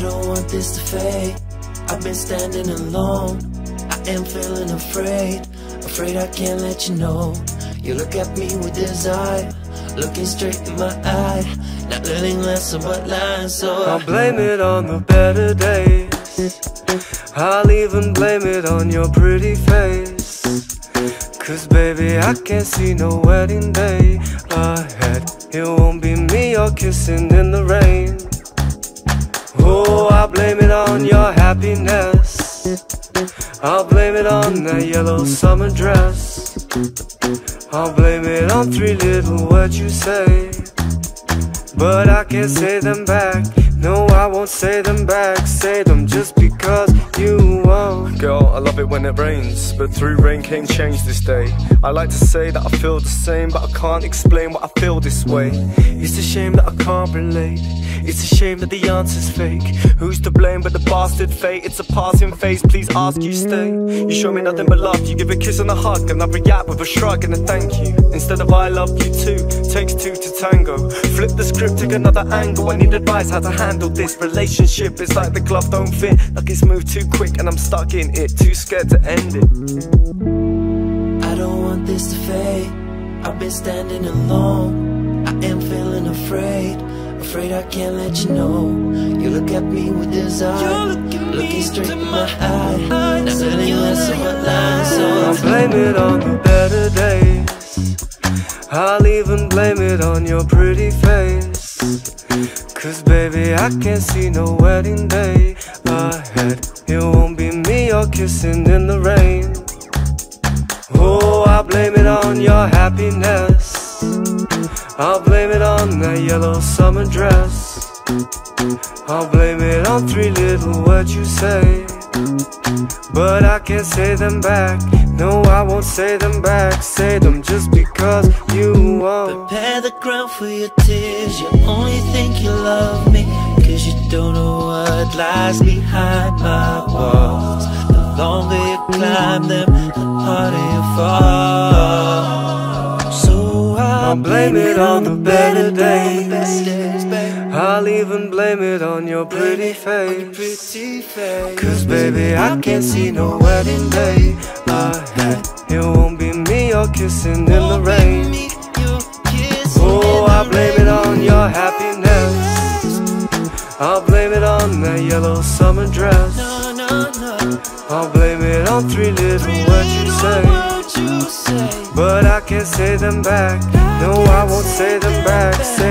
I don't want this to fade. I've been standing alone. I am feeling afraid. Afraid I can't let you know. You look at me with desire. Looking straight in my eye. Not letting less but lies. So I'll blame it on the better days. I'll even blame it on your pretty face. Cause baby, I can't see no wedding day ahead. It won't be me or kissing in the rain. Oh, I'll blame it on your happiness. I'll blame it on that yellow summer dress. I'll blame it on three little words you say. But I can't say them back. No, I won't say them back. Say them just because you won't. Girl, I love it when it rains, but through rain came change this day. I like to say that I feel the same, but I can't explain what I feel this way. It's a shame that I can't relate. It's a shame that the answer's fake. Who's to blame but the bastard fate? It's a passing phase, please ask you stay. You show me nothing but love, you give a kiss and a hug, and I react with a shrug and a thank you. Instead of I love you too, takes two to tango. Flip the script, take another angle. I need advice how to handle this relationship. It's like the glove don't fit, like it's moved too quick, and I'm stuck in it, too scared to end it. I don't want this to fade. I've been standing alone. I am feeling afraid. Afraid I can't let you know. You look at me with desire. Looking straight in my eye. Not letting less of my lies. So I'll blame it on the better days. I'll even blame it on your pretty face. Cause baby, I can't see no wedding day ahead. It won't be me or kissing in the rain. Oh, I'll blame it on your happiness. I'll blame it on that yellow summer dress. I'll blame it on three little words you say. But I can't say them back. No, I won't say them back. Say them just because you won't. Prepare the ground for your tears. You only think you love me. Cause you don't know what lies behind my walls. The longer you climb them, the harder you fall. I'll blame it on the better days. I'll even blame it on your pretty face. Cause baby, I can't see no wedding day ahead. It won't be me or kissing in the rain. Me, you kiss Oh, I'll blame it on your happiness. I'll blame it on that yellow summer dress. No, no, no. I'll blame it on three little words you say. What you say. But I can't say them back. No, I won't say them back. Say